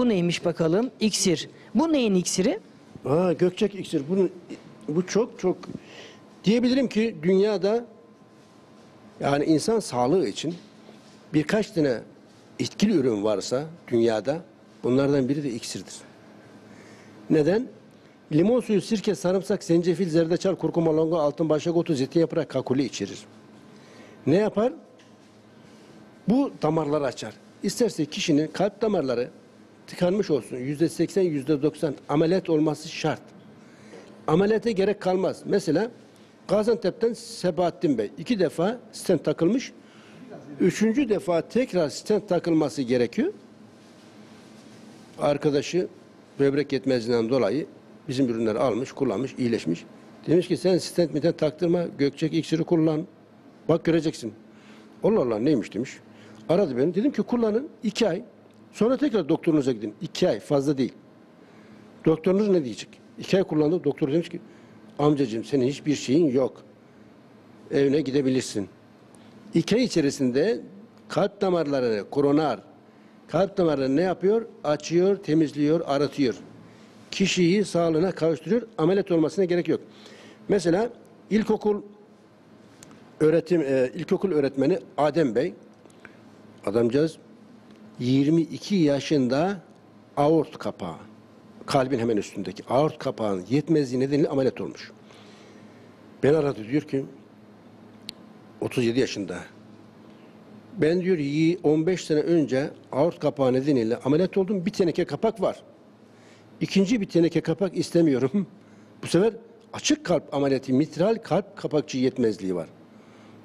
Bu neymiş bakalım? İksir. Bu neyin iksiri? Aa, Gökçek iksir. Bunun, bu çok çok diyebilirim ki dünyada yani insan sağlığı için birkaç tane etkili ürün varsa dünyada bunlardan biri de iksirdir. Neden? Limon suyu, sirke, sarımsak, zencefil, zerdeçal, kurkuma, longa, altın başak otu, zeytin yaprağı, kakuli içerir. Ne yapar? Bu damarları açar. İsterse kişinin kalp damarları tıkanmış olsun. Yüzde seksen, yüzde doksan ameliyat olması şart. Ameliyata gerek kalmaz. Mesela Gaziantep'ten Sebahattin Bey iki defa stent takılmış. Üçüncü defa tekrar stent takılması gerekiyor. Arkadaşı böbrek yetmezliğinden dolayı bizim ürünleri almış, kullanmış, iyileşmiş. Demiş ki sen stent miten taktırma, gökçek iksiri kullan. Bak göreceksin. Allah Allah neymiş demiş. Aradı beni. Dedim ki kullanın iki ay. Sonra tekrar doktorunuza gidin. İki ay fazla değil. Doktorunuz ne diyecek? İki ay kullandı. Doktor demiş ki amcacığım senin hiçbir şeyin yok. Evine gidebilirsin. İki ay içerisinde kalp damarlarını koronar, kalp damarlarını ne yapıyor? Açıyor, temizliyor, aratıyor. Kişiyi sağlığına kavuşturuyor. Ameliyat olmasına gerek yok. Mesela ilkokul öğretim e, ilkokul öğretmeni Adem Bey adamcağız 22 yaşında aort kapağı kalbin hemen üstündeki aort kapağının yetmezliği nedeniyle ameliyat olmuş. Ben aradı diyor ki 37 yaşında. Ben diyor "yi- 15 sene önce aort kapağı nedeniyle ameliyat oldum. Bir teneke kapak var. İkinci bir teneke kapak istemiyorum. Bu sefer açık kalp ameliyatı, mitral kalp kapakçı yetmezliği var.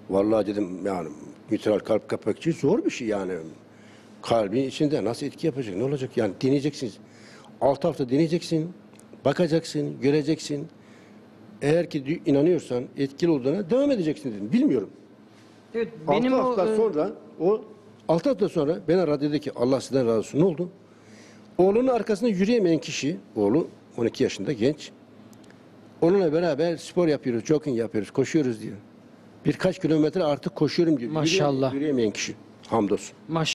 Vallahi dedim yani mitral kalp kapakçı zor bir şey yani. Kalbin içinde nasıl etki yapacak, ne olacak? Yani deneyeceksiniz. 6 hafta deneyeceksin, bakacaksın, göreceksin. Eğer ki inanıyorsan etkili olduğuna devam edeceksin dedim. Bilmiyorum. Evet, 6 benim o hafta e, sonra o 6 hafta sonra beni aradı dedi ki Allah sizden razı olsun. Ne oldu? Oğlunun arkasında yürüyemeyen kişi, oğlu 12 yaşında genç. Onunla beraber spor yapıyoruz, jogging yapıyoruz, koşuyoruz diyor. Birkaç kilometre artık koşuyorum diyor. Maşallah. Yürüyemeyen, yürüyemeyen kişi. Hamdolsun. maşallah